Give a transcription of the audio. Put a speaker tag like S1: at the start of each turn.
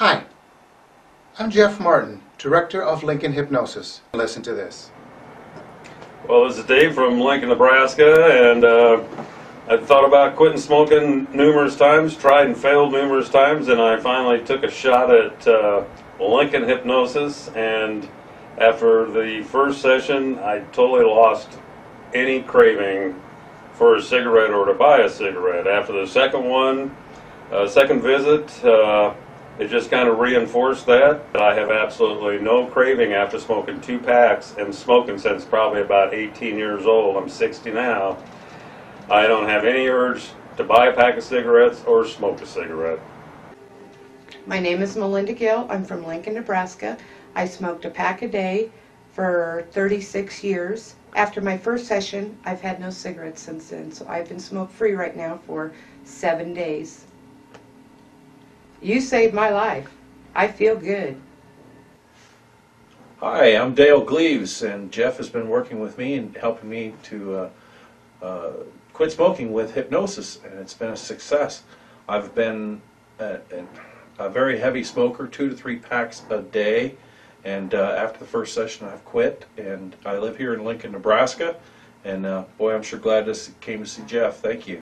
S1: Hi, I'm Jeff Martin, Director of Lincoln Hypnosis. Listen to this.
S2: Well, this is Dave from Lincoln, Nebraska, and uh, I've thought about quitting smoking numerous times, tried and failed numerous times, and I finally took a shot at uh, Lincoln Hypnosis. And after the first session, I totally lost any craving for a cigarette or to buy a cigarette. After the second one, uh, second visit, uh, it just kind of reinforced that. I have absolutely no craving after smoking two packs and smoking since probably about 18 years old. I'm 60 now. I don't have any urge to buy a pack of cigarettes or smoke a cigarette.
S3: My name is Melinda Gill. I'm from Lincoln, Nebraska. I smoked a pack a day for 36 years. After my first session, I've had no cigarettes since then, so I've been smoke free right now for seven days. You saved my life. I feel good.
S4: Hi, I'm Dale Gleaves, and Jeff has been working with me and helping me to uh, uh, quit smoking with hypnosis, and it's been a success. I've been a, a very heavy smoker, two to three packs a day, and uh, after the first session, I've quit, and I live here in Lincoln, Nebraska, and uh, boy, I'm sure glad see, came to see Jeff. Thank you.